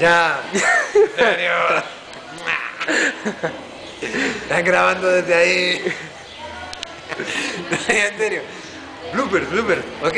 Ya. En serio. Están grabando desde ahí. en serio. Bloopers, bloopers, ¿ok?